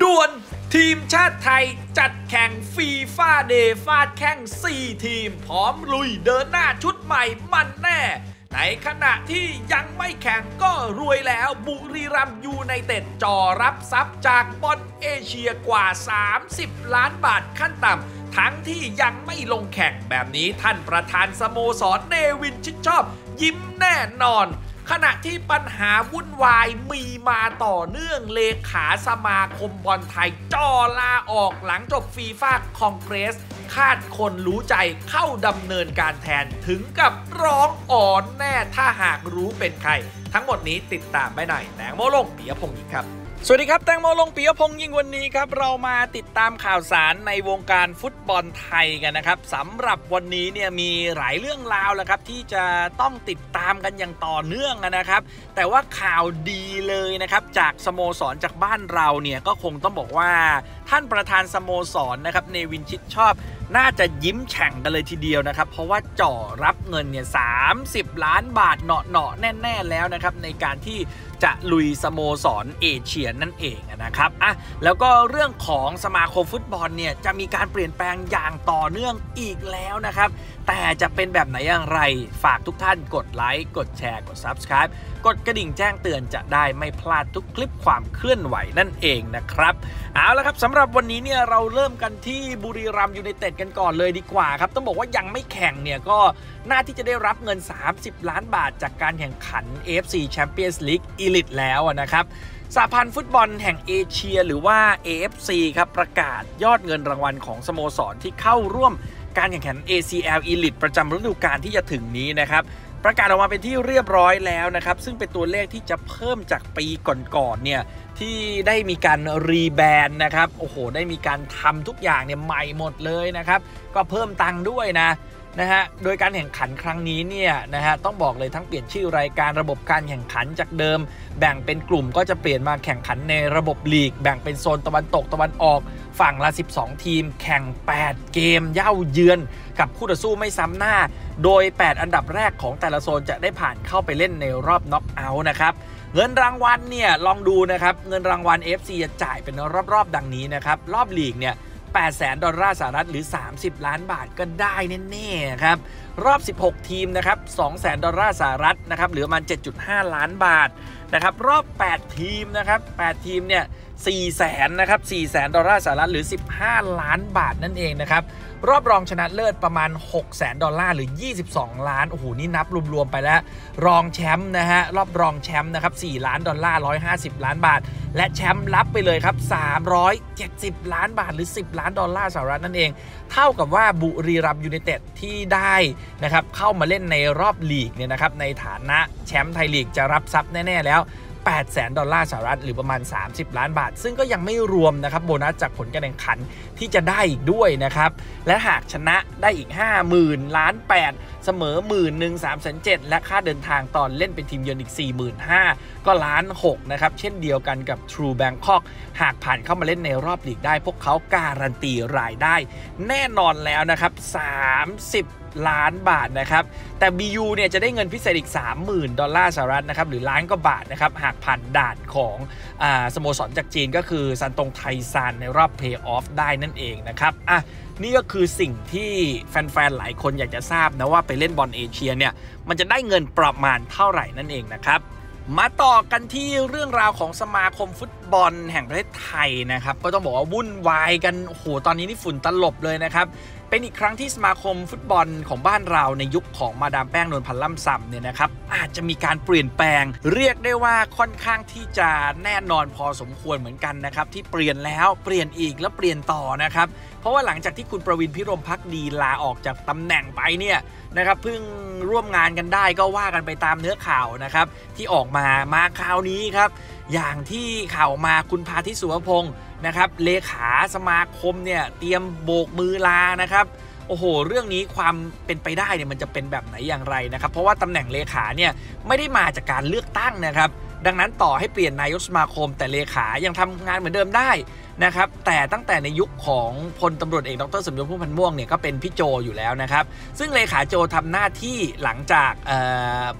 ด่วนทีมชาติไทยจัดแข่งฟีฟ่าเดย์ฟาดแข้ง 4 ทีม พร้อมลุยเดินหน้าชุดใหม่มันแน่ ในขณะที่ยังไม่แข่งก็รวยแล้วบุรีรัมย์ยูไนเต็ดจ่อรับทรัพย์จากบอลเอเชียกว่า 30 ล้านบาทขั้นต่ำ ทั้งที่ยังไม่ลงแข่งแบบนี้ท่านประธานสโมสรเนวินชิดชอบ ยิ้มแน่นอน ขณะที่ปัญหาวุ่นวายมีมาต่อเนื่องเลขาสมาคมบอลไทยจอลาออกหลังจบฟีฟ่าคองเกรส คาดคนรู้ใจเข้าดำเนินการแทนถึงกับร้องอ่อนแน่ถ้าหากรู้เป็นใคร ทั้งหมดนี้ติดตามไม่หน่อยแตงโมลงปิยพงศ์ครับ สวัสดีครับ แตงโมลงปิยพงศ์ยิงวันนี้ครับ เรามาติดตามข่าวสารในวงการฟุตบอลไทยกันนะครับสำหรับวันนี้เนี่ยมีหลายเรื่องราวแล้วครับ ที่จะต้องติดตามกันอย่างต่อเนื่องนะครับ แต่ว่าข่าวดีเลยนะครับ จากสโมสรจากบ้านเราเนี่ยก็คงต้องบอกว่าท่านประธานสโมสรนะครับเนวินชิดชอบน่าจะยิ้มแฉ่งกันเลยทีเดียวนะครับ เพราะว่าจ่อรับเงินเนี่ยสาล้านบาทเนาะๆแน่ ๆ แล้วนะครับในการที่ จะลุยสโมสรเอเชียนั่นเองนะครับอะแล้วก็เรื่องของสมาคมฟุตบอลเนี่ยจะมีการเปลี่ยนแปลงอย่างต่อเนื่องอีกแล้วนะครับ แต่จะเป็นแบบไหนอย่างไรฝากทุกท่านกดไลค์กดแชร์กด Subscribe กดกระดิ่งแจ้งเตือนจะได้ไม่พลาดทุกคลิปความเคลื่อนไหวนั่นเองนะครับเอาละครับสำหรับวันนี้เนี่ยเราเริ่มกันที่บุรีรัมยูไนเต็ดกันก่อนเลยดีกว่าครับ ต้องบอกว่ายังไม่แข่งเนี่ยก็น่าที่จะได้รับเงิน 30 ล้านบาทจากการแข่งขัน AFC Champions League Elite แล้วนะครับสหพันธ์ฟุตบอลแห่งเอเชียหรือว่า AFC ครับประกาศยอดเงินรางวัลของสโมสรที่เข้าร่วมการแข่งขัน ACL Elite ประจำฤดูกาลที่จะถึงนี้นะครับประกาศออกมาเป็นที่เรียบร้อยแล้วนะครับ ซึ่งเป็นตัวเลขที่จะเพิ่มจากปีก่อนๆเนี่ยที่ได้มีการรีแบรนด์นะครับ โอ้โห ได้มีการทำทุกอย่างเนี่ยใหม่หมดเลยนะครับ ก็เพิ่มตังค์ด้วยนะ นะฮะ โดยการแข่งขันครั้งนี้เนี่ยนะฮะต้องบอกเลยทั้งเปลี่ยนชื่อรายการระบบการแข่งขันจากเดิม แบ่งเป็นกลุ่มก็จะเปลี่ยนมาแข่งขันในระบบลีก แบ่งเป็นโซนตะวันตกตะวันออก ฝั่งละ 12 ทีม แข่ง 8 เกมเย่าเยือน กับคู่ต่อสู้ไม่ซ้ำหน้า โดย 8 อันดับแรกของแต่ละโซนจะได้ผ่านเข้าไปเล่นในรอบน็อกเอาท์นะครับเงินรางวัลเนี่ยลองดูนะครับเงินรางวัล FC จะจ่ายเป็นรอบๆดังนี้นะครับรอบลีกเนี่ย 8แสนดอลลาร์สหรัฐหรือ 30 ล้านบาทก็ได้แน่ๆครับ รอบ 16 ทีมนะครับ2แสนดอลลาร์สหรัฐนะครับหรือประมาณ 7.5 ล้านบาทนะครับรอบ 8 ทีมนะครับ 8 ทีมเนี่ย4แสนนะครับ4แสนดอลลาร์สหรัฐหรือ 15 ล้านบาทนั่นเองนะครับ รอบรองชนะเลิศประมาณ 6 0แสนดอลลาร์หรือ 22 ล้าน โอ้โห นี่นับรวม ๆ ไปแล้ว รองแชมป์นะฮะ รอบรองแชมป์นะครับ4ล้านดอลลาร์ 150 ล้านบาท และแชมป์รับไปเลยครับ 370 ล้านบาทหรือ 10 ล้านดอลลาร์สหรัฐนั่นเอง เท่ากับว่าบุรีรัมย์ยูไนเต็ดที่ได้นะครับเข้ามาเล่นในรอบลีกเนี่ยนะครับในฐานะแชมป์ไทยลีกจะรับทรัพย์แน่ ๆ แล้ว 8 แสนดอลลาร์สหรัฐหรือประมาณ 30 ล้านบาท ซึ่งก็ยังไม่รวมนะครับโบนัสจากผลการแข่งขันที่จะได้อีกด้วยนะครับ และหากชนะได้อีก 50,000ล้าน8เสมอหมื่นหนึ่งสามแสนเจ็ดและค่าเดินทางตอนเล่นเป็นทีมเยือนอีก 45,000 ก็ล้าน6นะครับ เช่นเดียวกันกับ True Bangkok หากผ่านเข้ามาเล่นในรอบลีกได้ พวกเขาการันตีรายได้ แน่นอนแล้วนะครับ 30 ล้านบาทนะครับ แต่ BU เนี่ยจะได้เงินพิเศษอีก 30,000 ดอลลาร์สหรัฐนะครับ หรือล้านกว่าบาทนะครับ หากผ่านด่านของอสโมสรจากจีนก็คือซานตงไท่ซานในรอบเพลย์ออฟได้นั่นเองนะครับอะนี่ก็คือสิ่งที่แฟนๆ หลายคนอยากจะทราบนะว่าไปเล่นบอลเอเชียเนี่ยมันจะได้เงินประมาณเท่าไหร่นั่นเองนะครับมาต่อกันที่เรื่องราวของสมาคมฟุต บอลแห่งประเทศไทยนะครับ ก็ต้องบอกว่าวุ่นวายกันโอ้โหตอนนี้นี่ฝุ่นตลบเลยนะครับ เป็นอีกครั้งที่สมาคมฟุตบอลของบ้านเราในยุคของมาดามแป้งนวลพันธ์ล่ำซำเนี่ยนะครับ อาจจะมีการเปลี่ยนแปลง เรียกได้ว่าค่อนข้างที่จะแน่นอนพอสมควรเหมือนกันนะครับ ที่เปลี่ยนแล้วเปลี่ยนอีกแล้วเปลี่ยนต่อนะครับ เพราะว่าหลังจากที่คุณประวินพิรมพักดีลาออกจากตำแหน่งไปเนี่ยนะครับเพิ่งร่วมงานกันได้ก็ว่ากันไปตามเนื้อข่าวนะครับที่ออกมามาคราวนี้ครับ อย่างที่ข่าวมาคุณพาทิสุวพงศ์นะครับเลขาสมาคมเนี่ยเตรียมโบกมือลานะครับโอ้โห เรื่องนี้ความเป็นไปได้เนี่ยมันจะเป็นแบบไหนอย่างไรนะครับ เพราะว่าตำแหน่งเลขาเนี่ยไม่ได้มาจากการเลือกตั้งนะครับ ดังนั้นต่อให้เปลี่ยนนายกสมาคม แต่เลขายังทำงานเหมือนเดิมได้นะครับ แต่ตั้งแต่ในยุคของพลตำรวจเอกดรสมยศพุ่มพันม่วงเนี่ยก็เป็นพี่โจอยู่แล้วนะครับ ซึ่งเลขาโจทำหน้าที่หลังจาก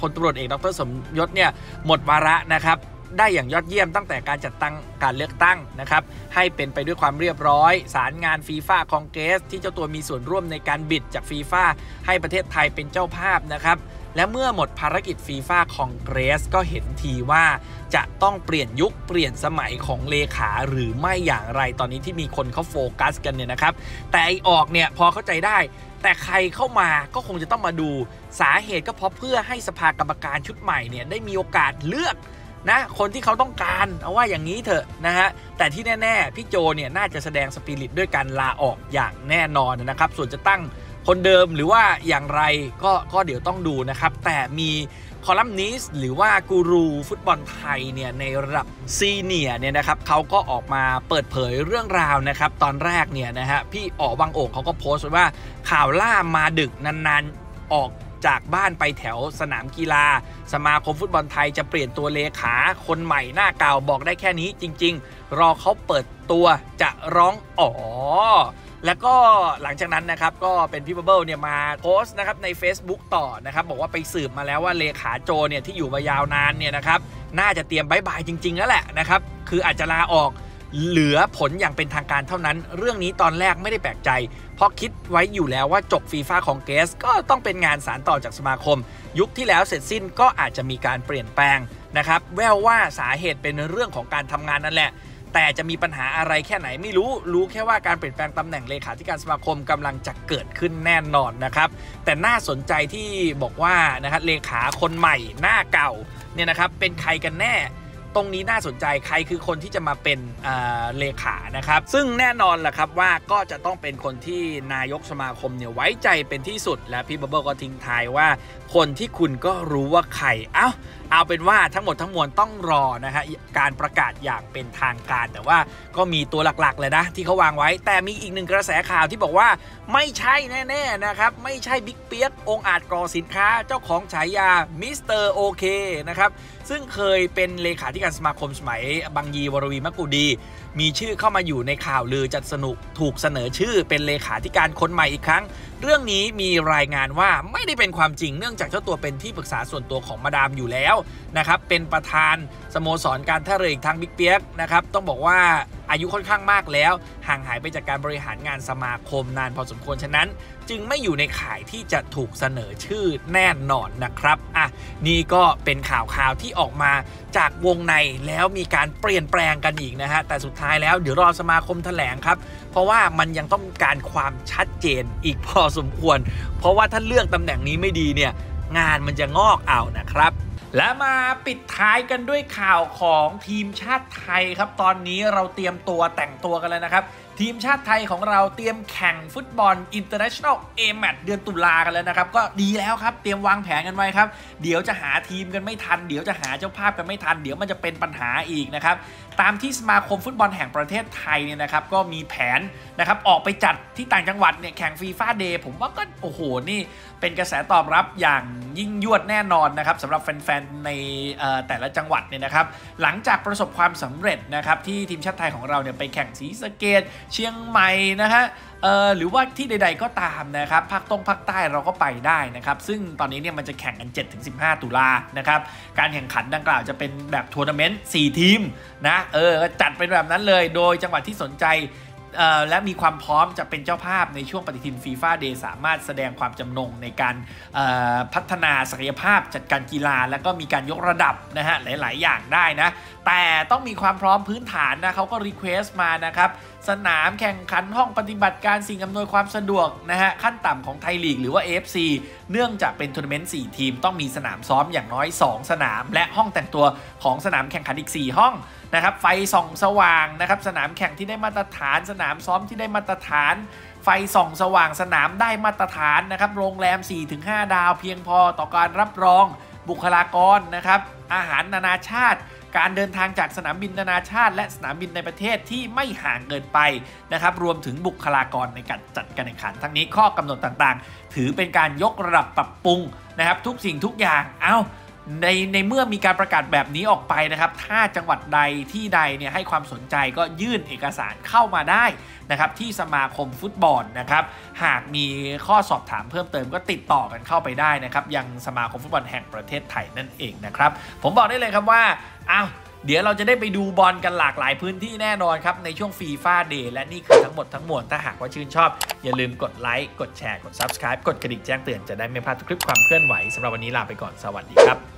พลตำรวจเอกดรสมยศเนี่ยหมดวาระนะครับ ได้อย่างยอดเยี่ยมตั้งแต่การจัดตั้งการเลือกตั้งนะครับให้เป็นไปด้วยความเรียบร้อย สานงานฟีฟ่าคองเกรสที่เจ้าตัวมีส่วนร่วมในการ bid จากฟีฟ่าให้ประเทศไทยเป็นเจ้าภาพนะครับและเมื่อหมดภารกิจฟีฟ่าคองเกรสก็เห็นทีว่าจะต้องเปลี่ยนยุคเปลี่ยนสมัยของเลขาหรือไม่อย่างไรตอนนี้ที่มีคนเขาโฟกัสกันเนี่ยนะครับ แต่ไอ้ออกเนี่ยพอเข้าใจได้ แต่ใครเข้ามาก็คงจะต้องมาดูสาเหตุก็เพราะเพื่อให้สภากรรมการชุดใหม่เนี่ยได้มีโอกาสเลือก นะคนที่เขาต้องการเอาว่าอย่างนี้เถอะนะฮะแต่ที่แน่ๆพี่โจเนี่ยน่าจะแสดงสปิริตด้วยการลาออกอย่างแน่นอนนะครับ ส่วนจะตั้งคนเดิมหรือว่าอย่างไรก็ก็เดี๋ยวต้องดูนะครับ แต่มีคอลัมนิสหรือว่ากูรูฟุตบอลไทยเนี่ยในระดับซีเนียเนี่ยนะครับเขาก็ออกมาเปิดเผยเรื่องราวนะครับ ตอนแรกเนี่ยนะฮะพี่อ๋อวังโอ่งเขาก็โพสต์ว้ว่าข่าวล่ามาดึกนานๆออก จากบ้านไปแถวสนามกีฬา สมาคมฟุตบอลไทยจะเปลี่ยนตัวเลขาคนใหม่หน้าเก่าบอกได้แค่นี้จริง ๆ รอเขาเปิดตัวจะร้องอ๋อแล้วก็หลังจากนั้นนะครับก็เป็นพี่เบิลเนี่ยมาโพสต์นะครับใน Facebook ต่อนะครับบอกว่าไปสืบมาแล้วว่าเลขาโจเนี่ยที่อยู่มายาวนานเนี่ยนะครับน่าจะเตรียม bye bye จริง ๆ แล้วแหละนะครับคืออาจจะลาออก เหลือผลอย่างเป็นทางการเท่านั้น เรื่องนี้ตอนแรกไม่ได้แปลกใจ เพราะคิดไว้อยู่แล้วว่าจบฟีฟ่าของเกส ก็ต้องเป็นงานสารต่อจากสมาคม ยุคที่แล้วเสร็จสิ้นก็อาจจะมีการเปลี่ยนแปลงนะครับ แววว่าสาเหตุเป็นเรื่องของการทำงานนั่นแหละ แต่จะมีปัญหาอะไรแค่ไหนไม่รู้ รู้แค่ว่าการเปลี่ยนแปลงตำแหน่งเลขาธิการสมาคมกำลังจะเกิดขึ้นแน่นอนนะครับ แต่น่าสนใจที่บอกว่านะครับเลขาคนใหม่หน้าเก่าเนี่ยนะครับเป็นใครกันแน่ ตรงนี้น่าสนใจใครคือคนที่จะมาเป็นเลขานะครับ ซึ่งแน่นอนแหละครับว่าก็จะต้องเป็นคนที่นายกสมาคมเนี่ยไว้ใจเป็นที่สุดและพี่บับเบิลก็ทิ้งทายว่า คนที่คุณก็รู้ว่าใครเอ้าเอาเป็นว่าทั้งหมดทั้งมวลต้องรอนะฮะการประกาศอย่างเป็นทางการ แต่ว่าก็มีตัวหลักๆเลยนะ ที่เขาวางไว้ แต่มีอีกหนึ่งกระแสข่าวที่บอกว่าไม่ใช่แน่ ๆ นะครับ ไม่ใช่บิ๊กเปียกองอาจกรอสินค้าเจ้าของฉายามิสเตอร์โอเคนะครับ ซึ่งเคยเป็นเลขาธิการสมาคมสมัยบังยีวรวีร์ มะกูดี มีชื่อเข้ามาอยู่ในข่าวลือจัดสนุกถูกเสนอชื่อเป็นเลขาธิการคนใหม่อีกครั้ง เรื่องนี้มีรายงานว่าไม่ได้เป็นความจริงเนื่องจากจากเจ้าตัวเป็นที่ปรึกษาส่วนตัวของมาดามอยู่แล้วนะครับเป็นประธานสโมสรการท่าเรืออีกทางบิ๊กเปียกนะครับต้องบอกว่าอายุค่อนข้างมากแล้ว ห่างหายไปจากการบริหารงานสมาคมนานพอสมควรฉะนั้น จึงไม่อยู่ในข่ายที่จะถูกเสนอชื่อแน่นอนนะครับอะนี่ก็เป็นข่าวข่าวที่ออกมาจากวงในแล้วมีการเปลี่ยนแปลงกันอีกนะฮะแต่สุดท้ายแล้วเดี๋ยวรอสมาคมแถลงครับ เพราะว่ามันยังต้องการความชัดเจนอีกพอสมควร เพราะว่าถ้าเลือกตำแหน่งนี้ไม่ดีเนี่ย งานมันจะงอกเอานะครับ และมาปิดท้ายกันด้วยข่าวของทีมชาติไทยครับ ตอนนี้เราเตรียมตัวแต่งตัวกันแล้วนะครับ ทีมชาติไทยของเราเตรียมแข่งฟุตบอล international A match เดือนตุลากันแล้วนะครับ ก็ดีแล้วครับ เตรียมวางแผนกันไว้ครับ เดี๋ยวจะหาทีมกันไม่ทัน เดี๋ยวจะหาเจ้าภาพกันไม่ทัน เดี๋ยวมันจะเป็นปัญหาอีกนะครับ ตามที่สมาคมฟุตบอลแห่งประเทศไทยเนี่ยนะครับ ก็มีแผนนะครับ ออกไปจัดที่ต่างจังหวัดเนี่ยแข่งฟีฟ่าเดย์ผมว่าก็โอ้โหนี่เป็นกระแสตอบรับอย่างยิ่งยวดแน่นอนนะครับสำหรับแฟนๆในแต่ละจังหวัดเนี่ยนะครับ หลังจากประสบความสำเร็จนะครับที่ทีมชาติไทยของเราเนี่ยไปแข่งศรีสะเกษเชียงใหม่นะฮะหรือว่าที่ใด ๆก็ตามนะครับภาคตรงภาคใต้เราก็ไปได้นะครับ ซึ่งตอนนี้เนี่ยมันจะแข่งกัน 7-15 ตุลานะครับ การแข่งขันดังกล่าวจะเป็นแบบทัวร์นาเมนต์ 4 ทีมนะเออจัดเป็นแบบนั้นเลยโดยจังหวัดที่สนใจและมีความพร้อมจะเป็นเจ้าภาพในช่วงปฏิทิน FIFA Day สามารถแสดงความจำนงในการพัฒนาศักยภาพจัดการกีฬา แล้วก็มีการยกระดับนะฮะหลาย ๆ อย่างได้นะแต่ต้องมีความพร้อมพื้นฐานนะเขาก็ request มานะครับ สนามแข่งขันห้องปฏิบัติการสิ่งอำนวยความสะดวกนะฮะ ขั้นต่ำของไทยลีกหรือว่า AFC เนื่องจากเป็นทัวร์นาเมนต์ 4 ทีม ต้องมีสนามซ้อมอย่างน้อย 2 สนาม และห้องแต่งตัวของสนามแข่งขันอีก 4 ห้องนะครับไฟส่องสว่างนะครับสนามแข่งที่ได้มาตรฐาน สนามซ้อมที่ได้มาตรฐาน ไฟส่องสว่างสนามได้มาตรฐานนะครับโรงแรม 4-5 ดาวเพียงพอต่อการรับรองบุคลากรนะครับอาหารนานาชาติ การเดินทางจากสนามบินนานาชาติ และสนามบินในประเทศที่ไม่ห่างเกินไปนะครับรวมถึงบุคลากรในการจัดการแข่งขัน ทั้งนี้ข้อกำหนดต่างๆ ถือเป็นการยกระดับปรับปรุงนะครับทุกสิ่งทุกอย่างเอา้า ในในเมื่อมีการประกาศแบบนี้ออกไปนะครับ ถ้าจังหวัดใดที่ใดเนี่ยให้ความสนใจก็ยื่นเอกสารเข้ามาได้นะครับที่สมาคมฟุตบอลนะครับ หากมีข้อสอบถามเพิ่มเติมก็ติดต่อกันเข้าไปได้นะครับ ยังสมาคมฟุตบอลแห่งประเทศไทยนั่นเองนะครับ ผมบอกได้เลยครับว่าอ้าวเดี๋ยวเราจะได้ไปดูบอลกันหลากหลายพื้นที่แน่นอนครับ ในช่วงฟีฟ่าเดย์และนี่คือทั้งหมดทั้งมวลถ้าหากว่าชื่นชอบ อย่าลืมกดไลค์กดแชร์กด Subscribe กดกระดิ่งแจ้งเตือนจะได้ไม่พลาดทุกคลิปความเคลื่อนไหวสำหรับวันนี้ลาไปก่อนสวัสดีครับ